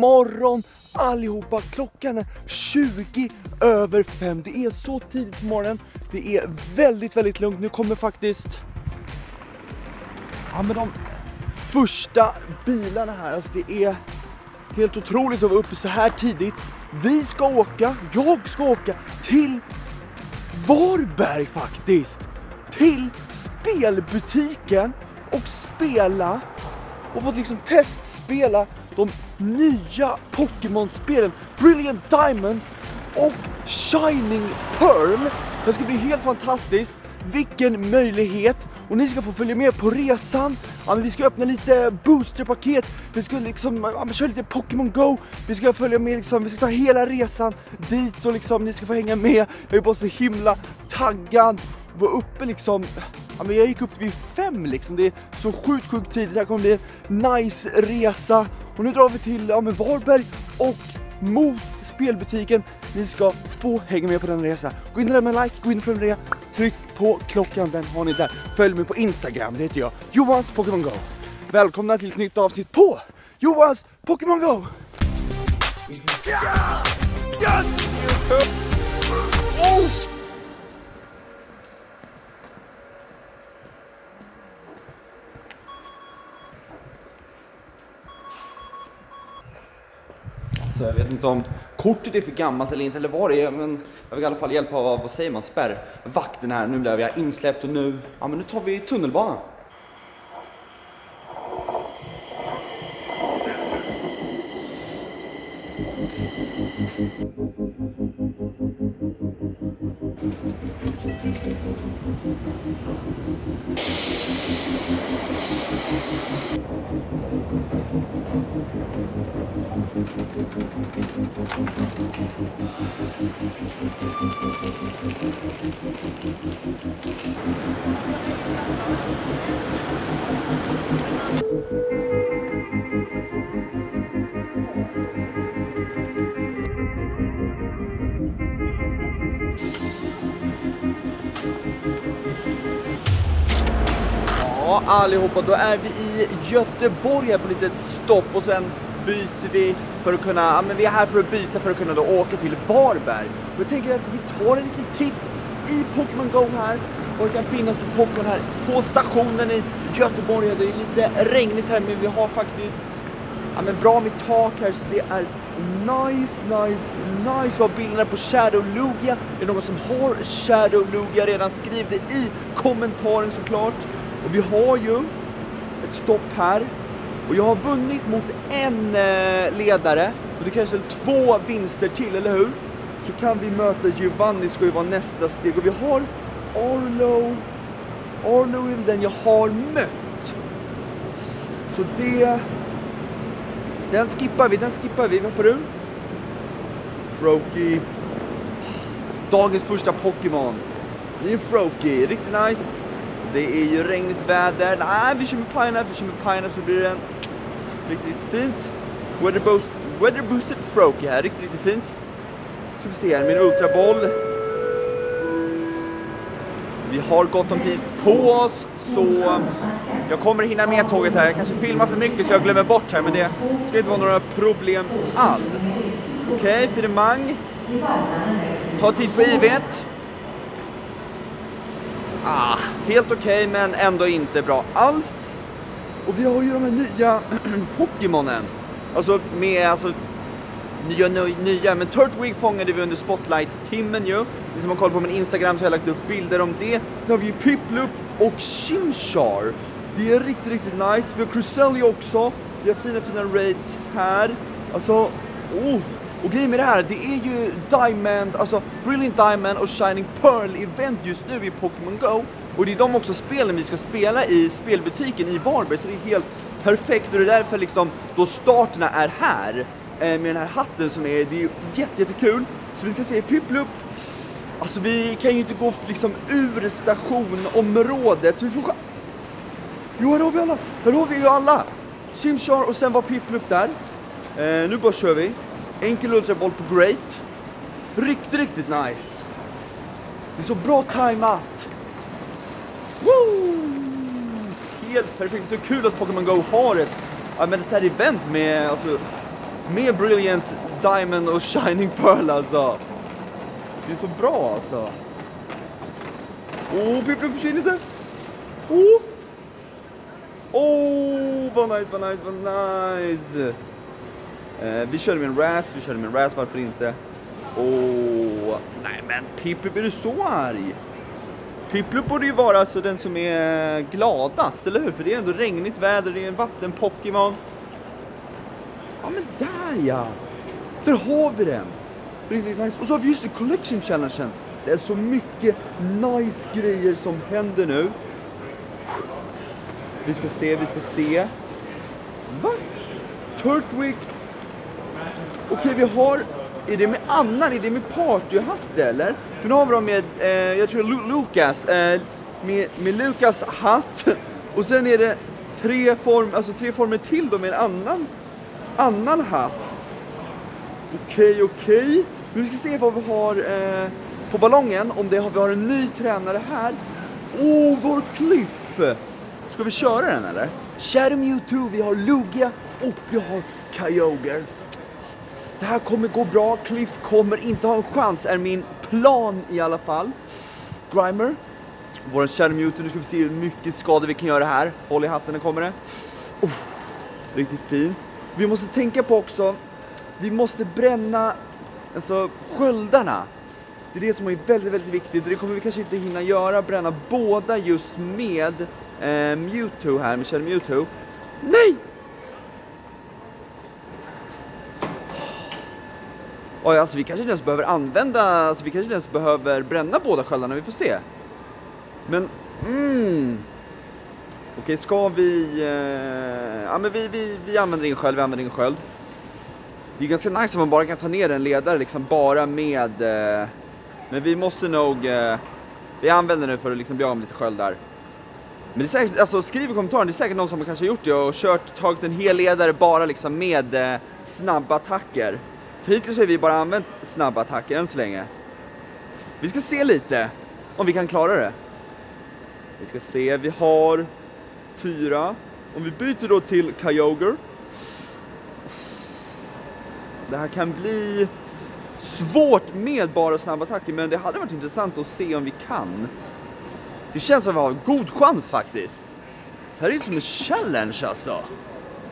morgon allihopa! Klockan är 20 över 5. Det är så tidigt på morgonen. Det är väldigt, väldigt lugnt. Nu kommer faktiskt ja, men de första bilarna här. Alltså det är helt otroligt att vara uppe så här tidigt. Vi ska åka, jag ska åka till Varberg faktiskt. Till spelbutiken och spela och fått liksom testspela de nya Pokémon-spelen Brilliant Diamond och Shining Pearl. Det ska bli helt fantastiskt. Vilken möjlighet! Och ni ska få följa med på resan. Ja, men vi ska öppna lite boosterpaket. Vi ska liksom ja, men köra lite Pokémon Go. Vi ska följa med liksom, vi ska ta hela resan dit och liksom ni ska få hänga med. Jag är bara så himla taggad. Var uppe liksom Ja, men jag gick upp vid fem liksom, det är så sjukt sjukt tidigt, det här kommer bli en nice resa. Och nu drar vi till ja, men Varberg och mot spelbutiken. Ni ska få hänga med på den resan. Gå in och lämna en like, gå in och prenumerera, tryck på klockan, den har ni där. Följ mig på Instagram, det heter jag, Johans Pokémon Go. Välkomna till ett nytt avsnitt på Johans Pokémon Go! Ja! Yes! Inte om kortet är för gammalt eller inte eller vad det är men jag vill i alla fall hjälpa av, vad säger man, spärrvakten här. Nu blev jag insläppt och nu, ja men nu tar vi tunnelbanan. Ja, allihopa, då är vi i Göteborg här på ett litet stopp och sen byter vi för att kunna, ja men vi är här för att byta för att kunna då åka till Varberg. Och jag tänker att vi tar en liten titt i Pokémon Go här och det kan finnas för Pokémon här på stationen i Göteborg. Det är lite regnigt här men vi har faktiskt ja men bra med tak här så det är nice, nice, nice. Vi har bilderna på Shadow Lugia. Är det någon som har Shadow Lugia redan? Skriv det i kommentaren såklart. Och vi har ju ett stopp här. Och jag har vunnit mot en eh, ledare. Och det kanske är två vinster till, eller hur? Så kan vi möta Giovanni, ska ju vara nästa steg. Och vi har Arlo. Arlo är väl den jag har mött. Så det... Den skippar vi, den skippar vi. Vad på du? Froakie. Dagens första Pokémon. Det är en Froakie, riktigt nice. Det är ju regnigt väder. Nej, vi kör med Pineapple, vi kör med Pineapple så blir det en riktigt, riktigt fint. Weather, boost, weather boosted Froke här, riktigt, riktigt fint. Så vi ser här, min ultraboll. Vi har gott om tid på oss, så um, jag kommer hinna med tåget här. Jag kanske filmar för mycket så jag glömmer bort här, men det ska inte vara några problem alls. Okej, okay, finemang. Ta tid på ivet. Ah, helt okej, okay, men ändå inte bra alls. Och vi har ju de här nya Pokémonen. Alltså med, alltså, nya, nya, men Turtwig fångade vi under Spotlight-timmen ju. Ni som har koll på min Instagram så har jag lagt upp bilder om det. Sen har vi ju Piplup och Chimchar. Det är riktigt, riktigt nice. Vi har Cruselli också. Vi har fina, fina raids här. Alltså, oh. Och grejen med det här, det är ju Diamond, alltså Brilliant Diamond och Shining Pearl event just nu i Pokémon Go. Och det är de också spelen vi ska spela i spelbutiken i Varberg, så det är helt perfekt. Och det är därför liksom, då starterna är här, eh, med den här hatten som är, det är jätte, jättekul. Så vi ska se Piplup. Alltså vi kan ju inte gå liksom ur stationområdet, så vi får Jo, här har vi alla! Här har vi ju alla! Chimchar och sen var Piplup där. Eh, nu bara kör vi. Enkel ultraboll på Great. Riktigt, riktigt nice. Det är så bra timeout. Woo! Helt perfekt. Så kul att Pokémon Go har ett, ja, men ett här event med alltså, Med Brilliant Diamond och Shining Pearl alltså. Det är så bra alltså. Åh, oh, Pippi försvinner lite. Åh! Oh. oh, vad nice, vad nice, vad nice. Eh, vi körde med en RAS, vi körde med en RAS, varför inte? Åh, nej men Pippi, är du så arg? Piplup borde ju vara alltså den som är gladast, eller hur? För det är ändå regnigt väder, det är en vatten-Pokémon. Ja men där ja! Där har vi den! Riktigt nice. Och så har vi just det, Collection Challengen. Det är så mycket nice grejer som händer nu. Vi ska se, vi ska se. Va? Turtwig. Okej, okay, vi har... Är det med annan? Är det med partyhatt eller? För nu har vi dem med, eh, jag tror Lu Lukas, eh, med, med Lukas hatt. Och sen är det tre, form, alltså tre former till då med en annan, annan hatt. Okej, okay, okej. Okay. Nu ska vi se vad vi har eh, på ballongen, om det har, vi har en ny tränare här. Oh, vår Cliff! Ska vi köra den eller? Shadow Mewtwo, vi har Lugia och vi har Kyogre. Det här kommer gå bra, Cliff kommer inte ha en chans, är min plan i alla fall. Grimer, vår Shadow Mutant, nu ska vi se hur mycket skada vi kan göra här. Håll i hatten, nu kommer det. Oh, riktigt fint. Vi måste tänka på också, vi måste bränna alltså, sköldarna. Det är det som är väldigt, väldigt viktigt och det kommer vi kanske inte hinna göra, bränna båda just med eh, Mewtwo här, med Shadow Mewtwo. Nej! Oj, alltså vi kanske inte ens behöver använda, alltså vi kanske inte ens behöver bränna båda sköldarna, vi får se. Men, mm. Okej, ska vi... Eh, ja men vi, vi, vi använder ingen sköld, vi använder ingen sköld. Det är ganska nice om man bara kan ta ner en ledare liksom bara med... Eh, men vi måste nog... Eh, vi använder nu för att liksom bli av med lite sköldar. Men det är säkert, alltså skriv i kommentaren, det är säkert någon som kanske har gjort det och kört, tagit en hel ledare bara liksom med eh, snabba attacker. För hittills har vi bara använt snabba attacker än så länge. Vi ska se lite om vi kan klara det. Vi ska se, vi har Tyra. Om vi byter då till Kyogre. Det här kan bli svårt med bara snabba attacker, men det hade varit intressant att se om vi kan. Det känns som att vi har god chans faktiskt. Det här är som en challenge alltså.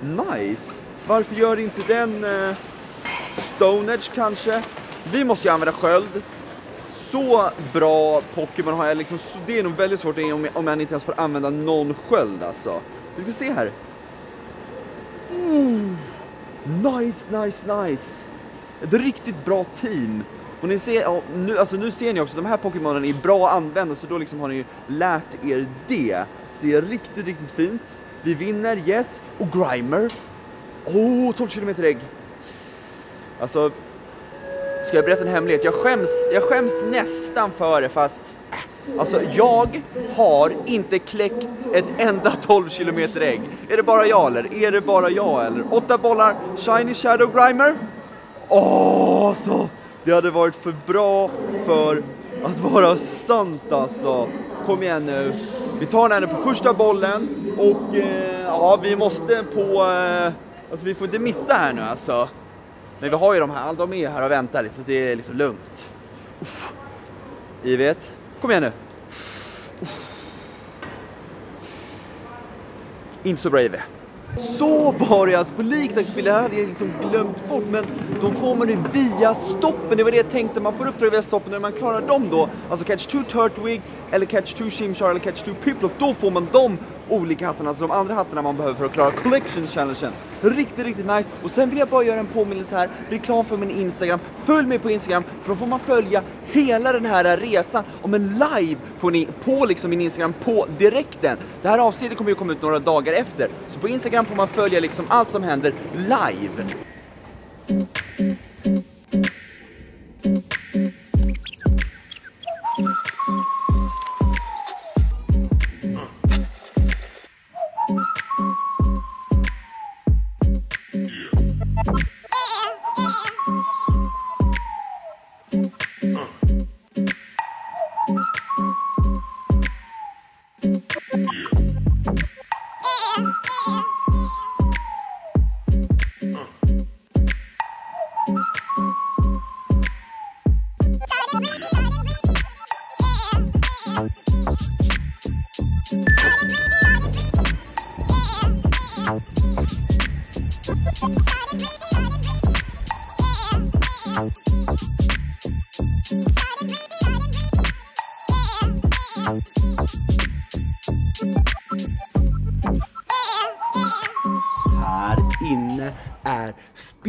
Nice. Varför gör inte den eh, Stone kanske? Vi måste ju använda sköld. Så bra Pokémon har jag liksom, det är nog väldigt svårt om jag, om jag inte ens får använda någon sköld alltså. Vi ska se här. Mm. Nice, nice, nice. Ett riktigt bra team. Och ni ser, ja, nu, alltså nu ser ni också, de här Pokémonen är bra att använda så då liksom har ni ju lärt er det. Så det är riktigt, riktigt fint. Vi vinner, yes. Och Grimer. Åh, oh, 12 km ägg. Alltså, ska jag berätta en hemlighet? Jag skäms, jag skäms nästan för det fast äh, Alltså jag har inte kläckt ett enda 12 km ägg. Är det bara jag eller? Är det bara jag eller? Åtta bollar, Shiny Shadow Grimer. Åh, så det hade varit för bra för att vara sant alltså. Kom igen nu. Vi tar den här på första bollen och eh, ja, vi måste på... Eh, alltså vi får inte missa här nu alltså. Men vi har ju de här, de är här och väntar så det är liksom lugnt. Uff. I. Kom igen nu. Uff. Inte så bra IV. Så var det alltså på likdagsbilder, det hade jag liksom glömt bort men då får man det via stoppen, det var det jag tänkte, man får uppdrag via stoppen när man klarar dem då, alltså catch two Turtwig eller catch two shimshar eller catch two Piplock, då får man de olika hattarna, alltså de andra hattarna man behöver för att klara collection challengen. Riktigt, riktigt nice. Och sen vill jag bara göra en påminnelse här, reklam för min Instagram. Följ mig på Instagram, för då får man följa hela den här resan om en live på, ni, på liksom min Instagram på direkten. Det här avsnittet kommer ju komma ut några dagar efter, så på Instagram får man följa liksom allt som händer live. Reading, reading, reading.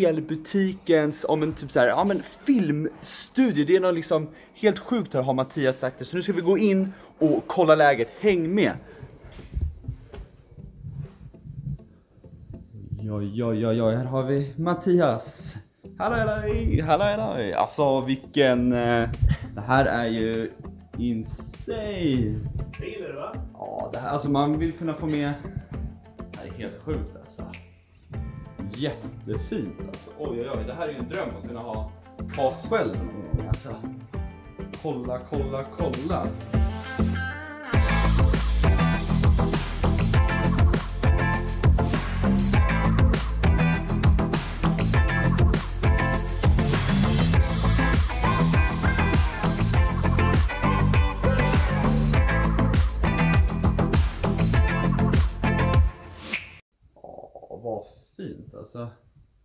Spelbutikens, ja men typ så här, ja men filmstudio. Det är något liksom helt sjukt här har Mattias sagt det. Så nu ska vi gå in och kolla läget. Häng med! Ja, ja, ja, ja, här har vi Mattias. Hallå, hallå, hallå, hallå. Alltså vilken, eh, det här är ju insane. Det gillar du va? Ja, det här, alltså man vill kunna få med... Det här är helt sjukt alltså. Jättefint alltså. Oj, oj, oj. Det här är ju en dröm att kunna ha, ha själv någon gång alltså. Kolla, kolla, kolla. Fint alltså.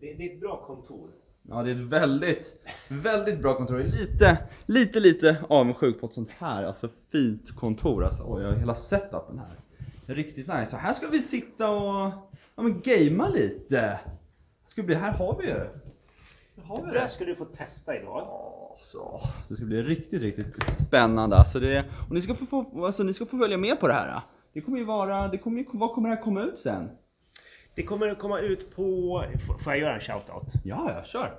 Det, det är ett bra kontor. Ja, det är ett väldigt, väldigt bra kontor. Lite, lite, lite avundsjuk på ett sånt här alltså fint kontor. Alltså, oj, jag har hela setupen här. Riktigt nice. Så här ska vi sitta och ja, men gamea lite. Det ska bli, här har vi ju. Har vi Det där ska du få testa idag. Ja, Så, det ska bli riktigt, riktigt spännande. Alltså det, och ni ska, få, få, alltså ni ska få följa med på det här. Det kommer ju vara, det kommer ju, vad kommer det här komma ut sen? Det kommer att komma ut på... Får jag göra en shoutout? Ja, ja, kör.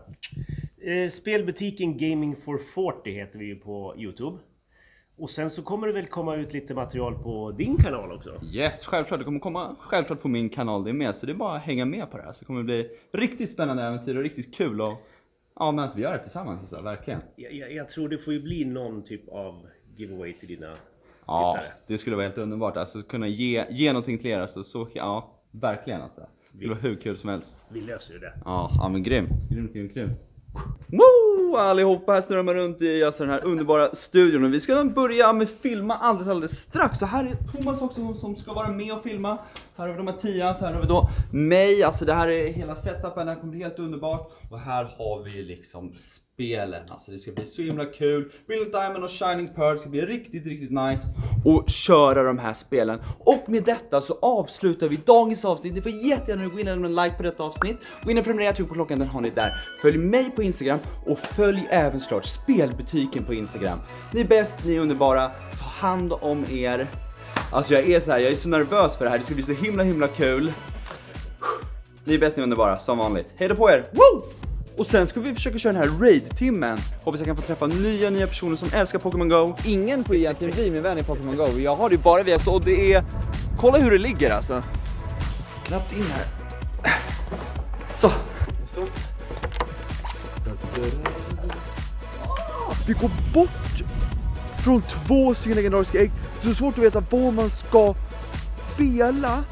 Eh, spelbutiken Gaming for 40 heter vi ju på Youtube. Och sen så kommer det väl komma ut lite material på din kanal också? Yes, självklart. Det kommer komma självklart på min kanal det med. Så det är bara att hänga med på det här. Så det kommer bli riktigt spännande äventyr och riktigt kul. Och, ja, men att vi gör det tillsammans. Alltså, verkligen. Jag, jag, jag tror det får ju bli någon typ av giveaway till dina Ja, tittare. det skulle vara helt underbart. Alltså kunna ge, ge någonting till er. Alltså, så, ja, verkligen alltså. Det skulle vara hur kul som helst. Vi löser ju det. Ja, ja men grymt. Grymt, grymt, grymt. Woo! Allihopa, här snurrar man runt i alltså, den här underbara studion och vi ska börja med filma alldeles, alldeles strax. Så här är Thomas också som ska vara med och filma. Här har vi då Mattias, här har vi då mig. Alltså det här är hela setupen, det här kommer bli helt underbart. Och här har vi liksom spelen. Alltså det ska bli så himla kul. Brilliant Diamond och Shining Pearl det ska bli riktigt, riktigt nice att köra de här spelen. Och med detta så avslutar vi dagens avsnitt. Ni får jättegärna gå in och lämna en like på detta avsnitt. Gå in och prenumerera, tryck på klockan, den har ni där. Följ mig på Instagram och följ även såklart spelbutiken på Instagram. Ni är bäst, ni är underbara. Ta hand om er. Alltså jag är så här, jag är så nervös för det här. Det ska bli så himla, himla kul. Ni är bäst, ni är underbara, som vanligt. Hej då på er! Woo! Och sen ska vi försöka köra den här raid-timmen. Hoppas jag kan få träffa nya, nya personer som älskar Pokémon Go. Ingen får egentligen bli min vän i Pokémon Go. Jag har det ju bara via så och det är... Kolla hur det ligger alltså. Knappt in här. Så. Vi går bort från två stycken legendariska ägg. Så det är svårt att veta vad man ska spela.